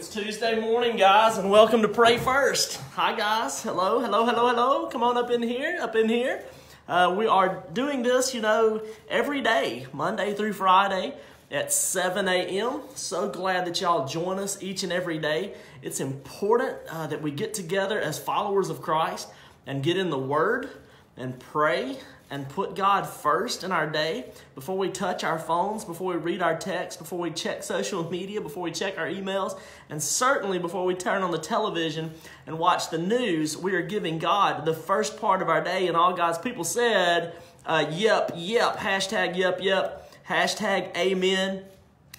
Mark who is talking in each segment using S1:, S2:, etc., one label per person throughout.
S1: It's Tuesday morning, guys, and welcome to Pray First. Hi, guys. Hello, hello, hello, hello. Come on up in here, up in here. Uh, we are doing this, you know, every day, Monday through Friday at 7 a.m. So glad that y'all join us each and every day. It's important uh, that we get together as followers of Christ and get in the Word and pray and put God first in our day before we touch our phones, before we read our texts, before we check social media, before we check our emails, and certainly before we turn on the television and watch the news. We are giving God the first part of our day, and all God's people said, uh, yep, yep, hashtag yep, yep, hashtag amen.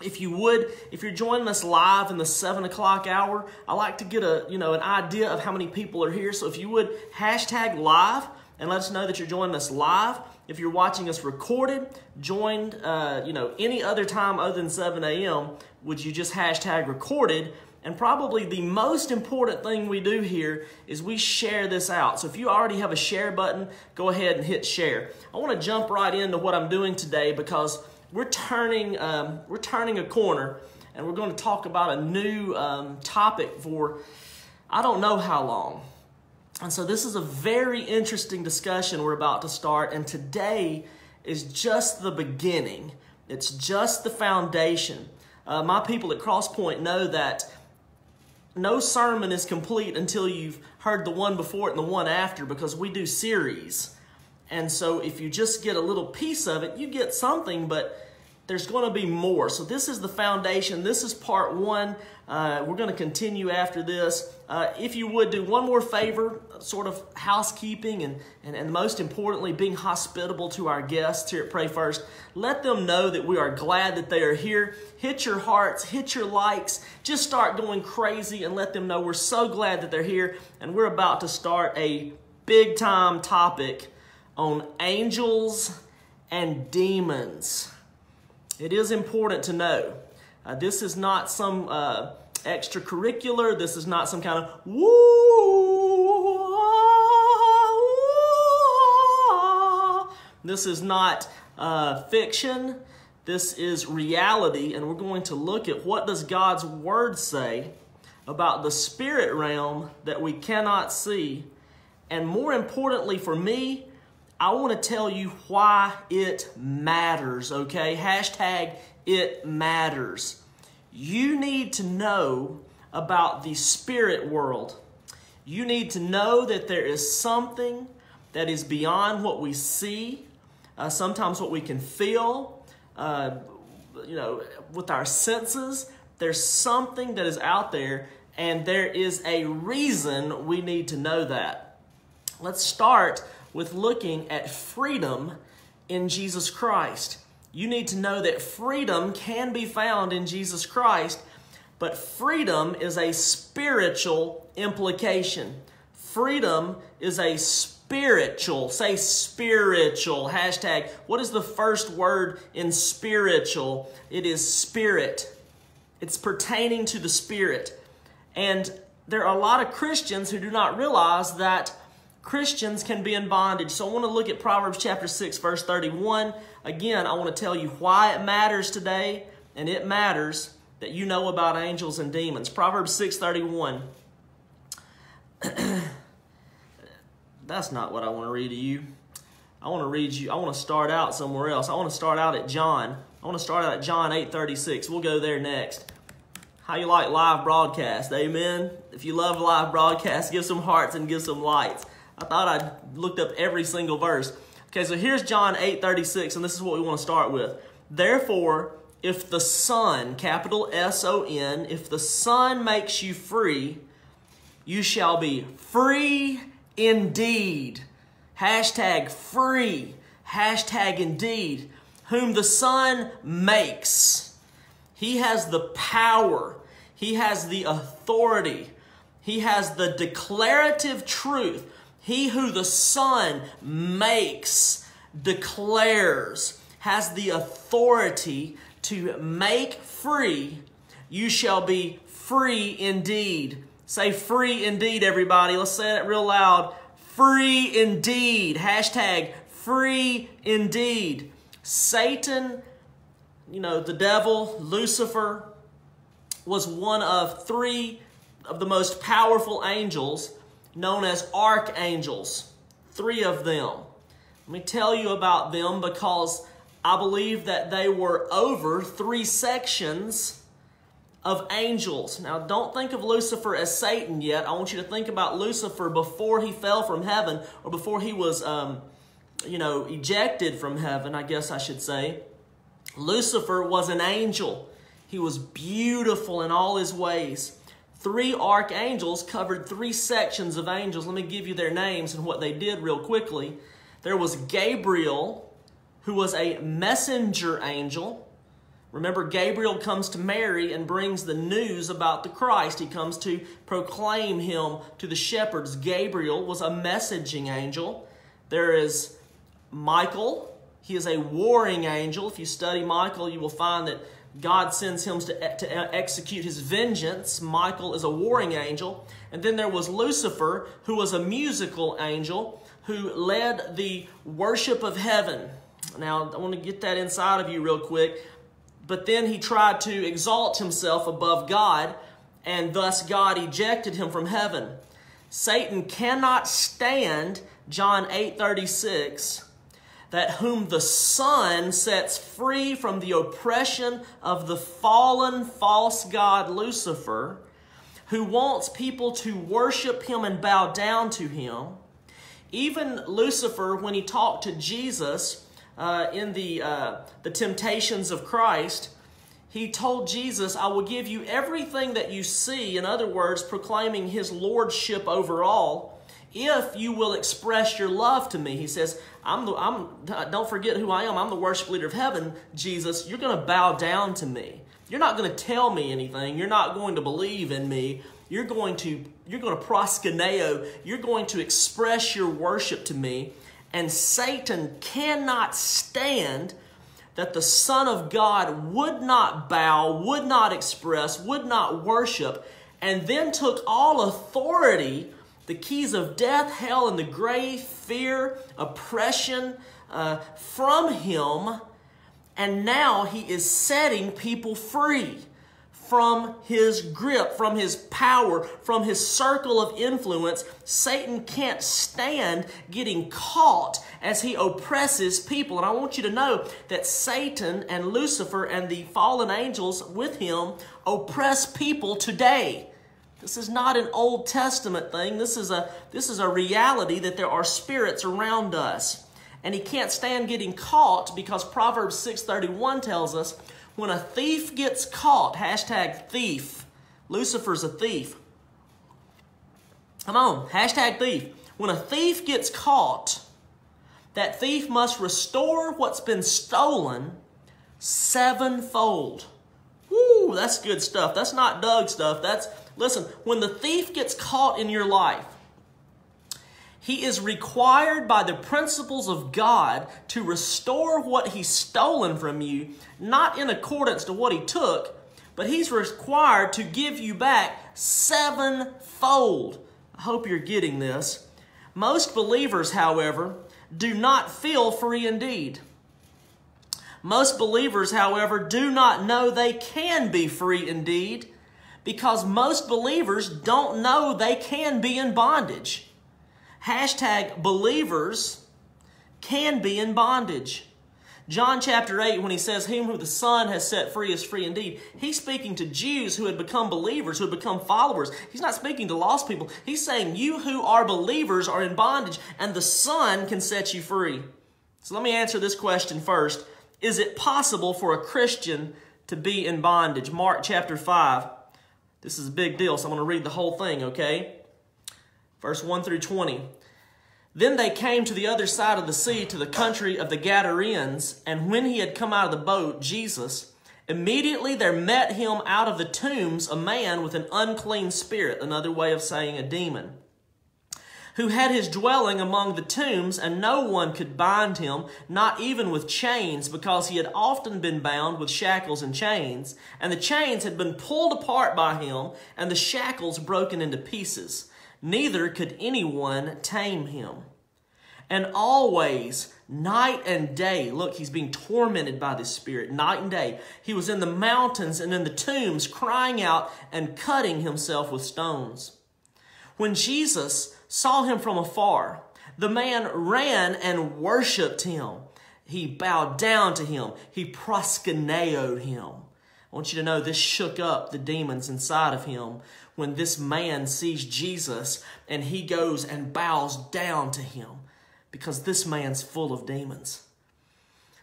S1: If you would, if you're joining us live in the seven o'clock hour, I like to get a you know an idea of how many people are here. So if you would hashtag live, and let us know that you're joining us live. If you're watching us recorded, joined, uh, you know, any other time other than 7 a.m., would you just hashtag recorded? And probably the most important thing we do here is we share this out. So if you already have a share button, go ahead and hit share. I want to jump right into what I'm doing today because we're turning, um, we're turning a corner and we're going to talk about a new um, topic for I don't know how long. And so this is a very interesting discussion we're about to start. And today is just the beginning. It's just the foundation. Uh, my people at Crosspoint know that no sermon is complete until you've heard the one before it and the one after because we do series. And so if you just get a little piece of it, you get something, but there's going to be more. So this is the foundation. This is part one. Uh, we're going to continue after this. Uh, if you would do one more favor, sort of housekeeping and, and, and most importantly, being hospitable to our guests here at Pray First, let them know that we are glad that they are here. Hit your hearts, hit your likes, just start going crazy and let them know we're so glad that they're here. And we're about to start a big time topic on angels and demons. It is important to know uh, this is not some uh, extracurricular. This is not some kind of woo. This is not uh, fiction. This is reality, and we're going to look at what does God's Word say about the spirit realm that we cannot see, and more importantly for me, I want to tell you why it matters, okay? Hashtag it matters. You need to know about the spirit world. You need to know that there is something that is beyond what we see, uh, sometimes what we can feel, uh, you know, with our senses. There's something that is out there, and there is a reason we need to know that. Let's start with looking at freedom in Jesus Christ. You need to know that freedom can be found in Jesus Christ, but freedom is a spiritual implication. Freedom is a spiritual, say spiritual, hashtag. What is the first word in spiritual? It is spirit. It's pertaining to the spirit. And there are a lot of Christians who do not realize that Christians can be in bondage. So I want to look at Proverbs chapter 6, verse 31. Again, I want to tell you why it matters today, and it matters that you know about angels and demons. Proverbs 6:31. That's not what I want to read to you. I want to read you. I want to start out somewhere else. I want to start out at John. I want to start out at John 8:36. We'll go there next. How you like live broadcast? Amen. If you love live broadcast, give some hearts and give some lights. I thought I looked up every single verse. Okay, so here's John 8 36, and this is what we want to start with. Therefore, if the Son, capital S O N, if the Son makes you free, you shall be free indeed. Hashtag free. Hashtag indeed. Whom the Son makes. He has the power. He has the authority. He has the declarative truth he who the Son makes, declares, has the authority to make free, you shall be free indeed. Say free indeed, everybody. Let's say it real loud. Free indeed. Hashtag free indeed. Satan, you know, the devil, Lucifer, was one of three of the most powerful angels known as archangels. Three of them. Let me tell you about them because I believe that they were over three sections of angels. Now, don't think of Lucifer as Satan yet. I want you to think about Lucifer before he fell from heaven or before he was, um, you know, ejected from heaven, I guess I should say. Lucifer was an angel. He was beautiful in all his ways. Three archangels covered three sections of angels. Let me give you their names and what they did real quickly. There was Gabriel, who was a messenger angel. Remember, Gabriel comes to Mary and brings the news about the Christ. He comes to proclaim him to the shepherds. Gabriel was a messaging angel. There is Michael. He is a warring angel. If you study Michael, you will find that God sends him to, to execute his vengeance. Michael is a warring angel. And then there was Lucifer, who was a musical angel who led the worship of heaven. Now, I want to get that inside of you real quick. But then he tried to exalt himself above God, and thus God ejected him from heaven. Satan cannot stand, John 8 36, that whom the Son sets free from the oppression of the fallen false God Lucifer, who wants people to worship him and bow down to him. Even Lucifer, when he talked to Jesus, uh, in the, uh, the temptations of Christ, he told Jesus, I will give you everything that you see. In other words, proclaiming his lordship over all, if you will express your love to me. He says, I'm the, I'm, don't forget who I am. I'm the worship leader of heaven. Jesus, you're going to bow down to me. You're not going to tell me anything. You're not going to believe in me. You're going to, you're going to proskuneo. You're going to express your worship to me. And Satan cannot stand that the Son of God would not bow, would not express, would not worship, and then took all authority, the keys of death, hell, and the grave, fear, oppression, uh, from him, and now he is setting people free from his grip, from his power, from his circle of influence. Satan can't stand getting caught as he oppresses people. And I want you to know that Satan and Lucifer and the fallen angels with him oppress people today. This is not an Old Testament thing. This is a, this is a reality that there are spirits around us. And he can't stand getting caught because Proverbs 6.31 tells us when a thief gets caught, hashtag thief, Lucifer's a thief. Come on, hashtag thief. When a thief gets caught, that thief must restore what's been stolen sevenfold. Woo, that's good stuff. That's not Doug stuff. That's, listen, when the thief gets caught in your life, he is required by the principles of God to restore what he's stolen from you, not in accordance to what he took, but he's required to give you back sevenfold. I hope you're getting this. Most believers, however, do not feel free indeed. Most believers, however, do not know they can be free indeed because most believers don't know they can be in bondage hashtag believers can be in bondage. John chapter 8, when he says, Whom who the Son has set free is free indeed, he's speaking to Jews who had become believers, who had become followers. He's not speaking to lost people. He's saying, You who are believers are in bondage, and the Son can set you free. So let me answer this question first. Is it possible for a Christian to be in bondage? Mark chapter 5. This is a big deal, so I'm going to read the whole thing, okay? Verse 1 through 20. Then they came to the other side of the sea, to the country of the Gadarenes, and when he had come out of the boat, Jesus, immediately there met him out of the tombs a man with an unclean spirit, another way of saying a demon, who had his dwelling among the tombs, and no one could bind him, not even with chains, because he had often been bound with shackles and chains, and the chains had been pulled apart by him, and the shackles broken into pieces neither could anyone tame him. And always, night and day, look, he's being tormented by this spirit, night and day. He was in the mountains and in the tombs, crying out and cutting himself with stones. When Jesus saw him from afar, the man ran and worshiped him. He bowed down to him. He proskuneoed him. I want you to know this shook up the demons inside of him when this man sees Jesus and he goes and bows down to him because this man's full of demons.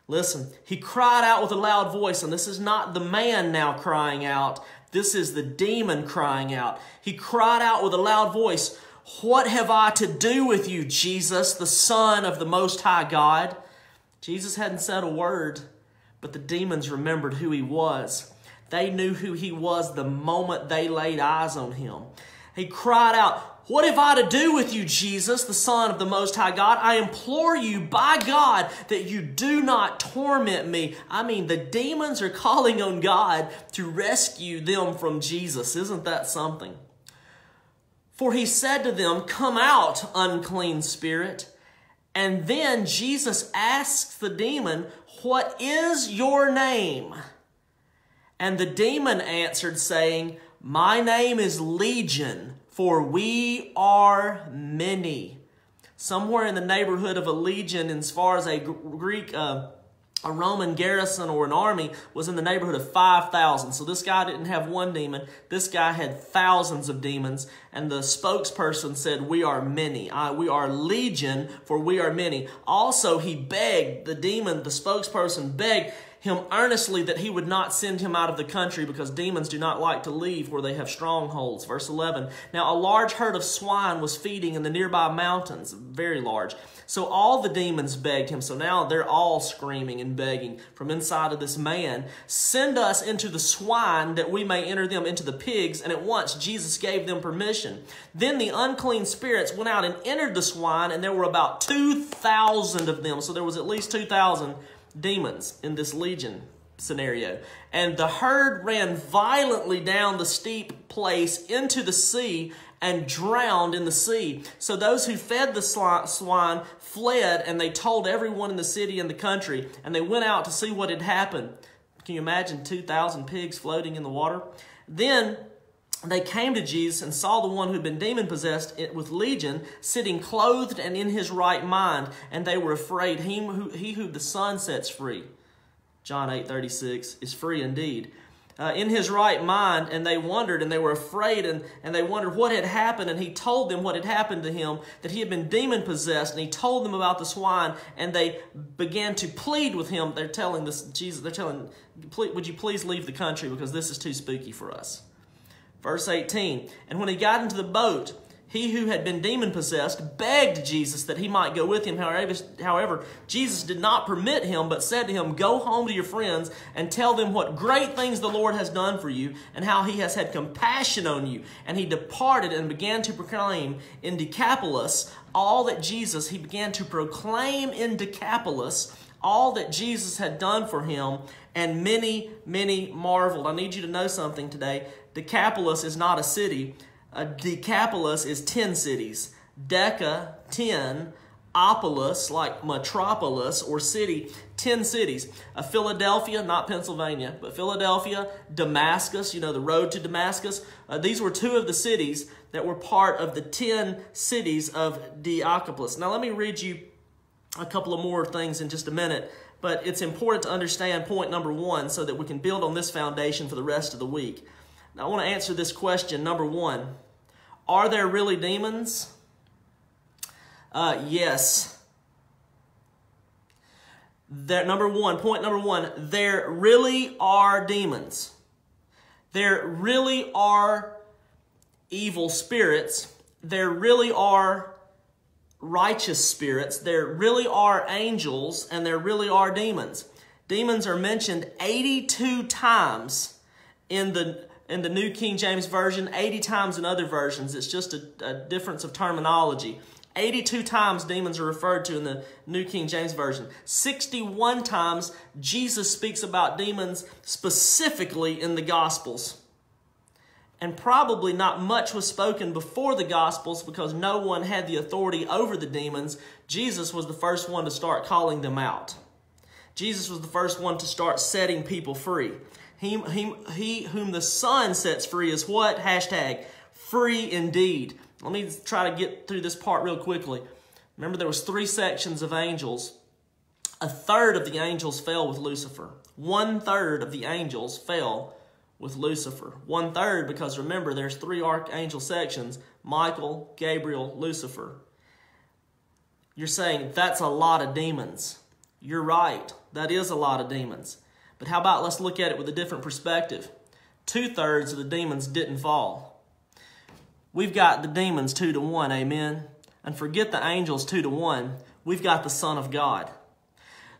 S1: Listen, he cried out with a loud voice, and this is not the man now crying out. This is the demon crying out. He cried out with a loud voice, What have I to do with you, Jesus, the Son of the Most High God? Jesus hadn't said a word, but the demons remembered who he was. They knew who he was the moment they laid eyes on him. He cried out, What have I to do with you, Jesus, the Son of the Most High God? I implore you, by God, that you do not torment me. I mean, the demons are calling on God to rescue them from Jesus. Isn't that something? For he said to them, Come out, unclean spirit. And then Jesus asks the demon, What is your name? And the demon answered, saying, My name is Legion, for we are many. Somewhere in the neighborhood of a legion, as far as a Greek, uh, a Roman garrison or an army, was in the neighborhood of 5,000. So this guy didn't have one demon. This guy had thousands of demons. And the spokesperson said, We are many. Uh, we are legion, for we are many. Also, he begged, the demon, the spokesperson begged, him earnestly that he would not send him out of the country because demons do not like to leave where they have strongholds. Verse 11. Now a large herd of swine was feeding in the nearby mountains, very large. So all the demons begged him. So now they're all screaming and begging from inside of this man, send us into the swine that we may enter them into the pigs. And at once Jesus gave them permission. Then the unclean spirits went out and entered the swine and there were about 2,000 of them. So there was at least 2,000 demons in this legion scenario. And the herd ran violently down the steep place into the sea and drowned in the sea. So those who fed the swine fled and they told everyone in the city and the country. And they went out to see what had happened. Can you imagine 2,000 pigs floating in the water? Then they came to Jesus and saw the one who'd been demon possessed with legion sitting clothed and in his right mind, and they were afraid. He who, he who the Son sets free, John 8 36, is free indeed. Uh, in his right mind, and they wondered and they were afraid and, and they wondered what had happened. And he told them what had happened to him, that he had been demon possessed, and he told them about the swine, and they began to plead with him. They're telling this, Jesus, they're telling, would you please leave the country because this is too spooky for us. Verse 18 And when he got into the boat, he who had been demon possessed begged Jesus that he might go with him. However, Jesus did not permit him, but said to him, Go home to your friends and tell them what great things the Lord has done for you and how he has had compassion on you. And he departed and began to proclaim in Decapolis all that Jesus, he began to proclaim in Decapolis all that Jesus had done for him, and many, many marveled. I need you to know something today. Decapolis is not a city. A Decapolis is 10 cities. Deca, 10. Opolis, like metropolis or city, 10 cities. A Philadelphia, not Pennsylvania, but Philadelphia, Damascus, you know, the road to Damascus. Uh, these were two of the cities that were part of the 10 cities of Decapolis. Now, let me read you a couple of more things in just a minute, but it's important to understand point number one so that we can build on this foundation for the rest of the week. Now, I want to answer this question. Number one, are there really demons? Uh, yes. There, number one, point number one, there really are demons. There really are evil spirits. There really are righteous spirits. There really are angels, and there really are demons. Demons are mentioned 82 times in the in the New King James Version, 80 times in other versions. It's just a, a, difference of terminology. 82 times demons are referred to in the New King James Version. 61 times Jesus speaks about demons specifically in the Gospels. and probably not much was spoken before the Gospels because no one had the authority over the demons. Jesus was the first one to start calling them out. Jesus was the first one to start setting people free. He, he, he whom the Son sets free is what? Hashtag free indeed. Let me try to get through this part real quickly. Remember, there was three sections of angels. A third of the angels fell with Lucifer. One third of the angels fell with Lucifer. One third, because remember, there's three archangel sections Michael, Gabriel, Lucifer. You're saying that's a lot of demons. You're right. That is a lot of demons. But how about let's look at it with a different perspective? Two thirds of the demons didn't fall. We've got the demons two to one, amen? And forget the angels two to one. We've got the Son of God.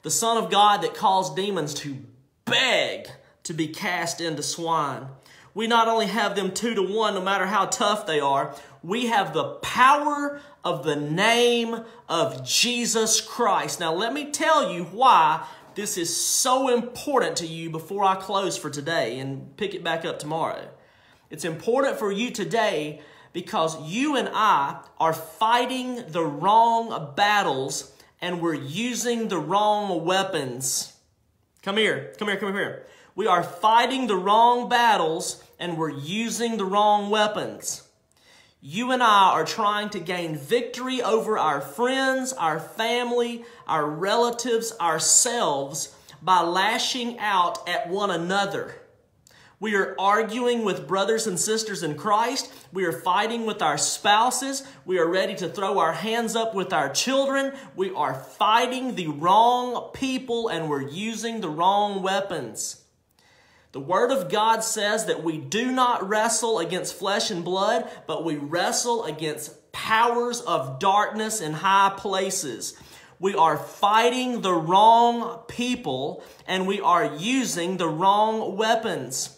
S1: The Son of God that caused demons to beg to be cast into swine. We not only have them two to one, no matter how tough they are, we have the power of the name of Jesus Christ. Now, let me tell you why this is so important to you before I close for today and pick it back up tomorrow. It's important for you today because you and I are fighting the wrong battles and we're using the wrong weapons. Come here, come here, come here. We are fighting the wrong battles and we're using the wrong weapons. You and I are trying to gain victory over our friends, our family, our relatives, ourselves by lashing out at one another. We are arguing with brothers and sisters in Christ. We are fighting with our spouses. We are ready to throw our hands up with our children. We are fighting the wrong people and we're using the wrong weapons. The Word of God says that we do not wrestle against flesh and blood, but we wrestle against powers of darkness in high places. We are fighting the wrong people and we are using the wrong weapons.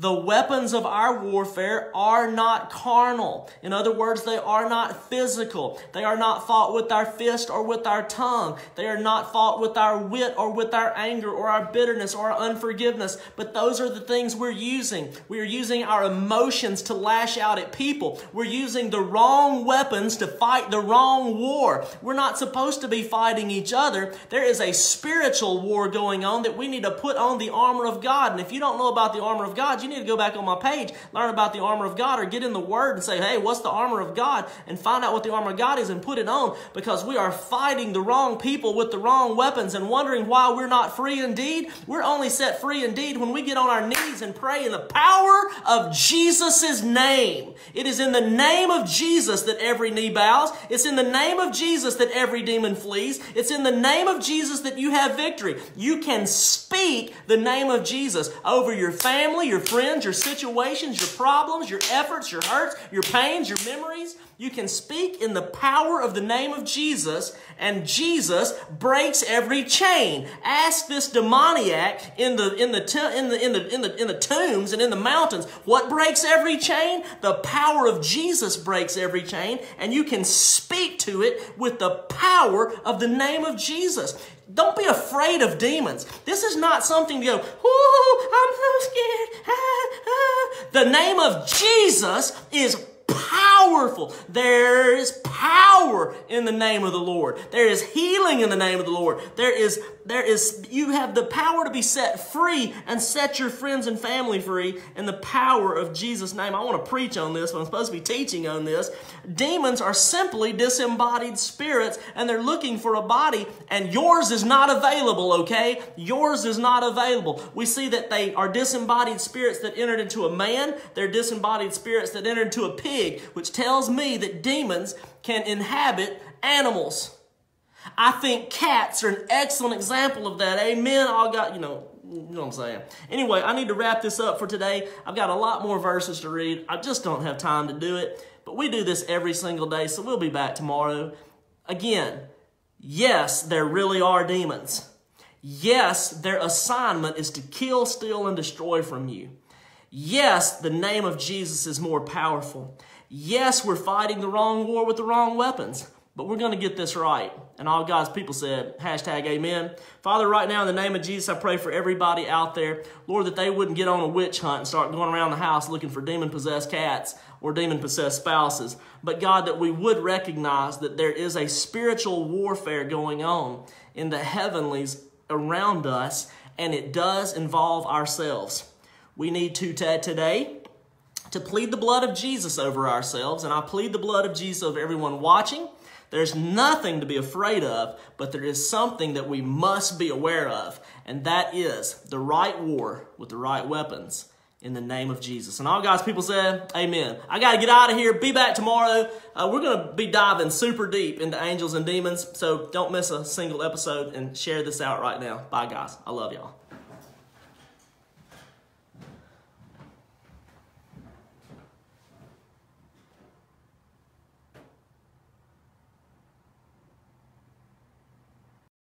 S1: The weapons of our warfare are not carnal. In other words, they are not physical. They are not fought with our fist or with our tongue. They are not fought with our wit or with our anger or our bitterness or our unforgiveness. But those are the things we're using. We are using our emotions to lash out at people. We're using the wrong weapons to fight the wrong war. We're not supposed to be fighting each other. There is a spiritual war going on that we need to put on the armor of God. And if you don't know about the armor of God, you need to go back on my page, learn about the armor of God, or get in the Word and say, hey, what's the armor of God? And find out what the armor of God is and put it on because we are fighting the wrong people with the wrong weapons and wondering why we're not free indeed. We're only set free indeed when we get on our knees and pray in the power of Jesus' name. It is in the name of Jesus that every knee bows. It's in the name of Jesus that every demon flees. It's in the name of Jesus that you have victory. You can speak the name of Jesus over your family, your friends, your situations, your problems, your efforts, your hurts, your pains, your memories. You can speak in the power of the name of Jesus, and Jesus breaks every chain. Ask this demoniac in the in the in the in the in the in the tombs and in the mountains, what breaks every chain? The power of Jesus breaks every chain, and you can speak to it with the power of the name of Jesus. Don't be afraid of demons. This is not something to go, ooh, I'm so scared. Ah, ah. The name of Jesus is powerful. There is power in the name of the Lord. There is healing in the name of the Lord. There is, there is, you have the power to be set free and set your friends and family free in the power of Jesus' name. I want to preach on this, but I'm supposed to be teaching on this. Demons are simply disembodied spirits and they're looking for a body and yours is not available, okay? Yours is not available. We see that they are disembodied spirits that entered into a man. They're disembodied spirits that entered into a pig, which tells me that demons can inhabit animals. I think cats are an excellent example of that. Amen. All got, you know, you know what I'm saying. Anyway, I need to wrap this up for today. I've got a lot more verses to read. I just don't have time to do it. But we do this every single day, so we'll be back tomorrow. Again, yes, there really are demons. Yes, their assignment is to kill, steal, and destroy from you. Yes, the name of Jesus is more powerful. Yes, we're fighting the wrong war with the wrong weapons. But we're going to get this right. And all God's people said, hashtag amen. Father, right now in the name of Jesus, I pray for everybody out there, Lord, that they wouldn't get on a witch hunt and start going around the house looking for demon possessed cats or demon possessed spouses. But God, that we would recognize that there is a spiritual warfare going on in the heavenlies around us, and it does involve ourselves. We need to today to plead the blood of Jesus over ourselves, and I plead the blood of Jesus over everyone watching there's nothing to be afraid of, but there is something that we must be aware of, and that is the right war with the right weapons in the name of Jesus. And all God's people said, Amen. I got to get out of here. Be back tomorrow. Uh, we're going to be diving super deep into angels and demons, so don't miss a single episode and share this out right now. Bye, guys. I love y'all.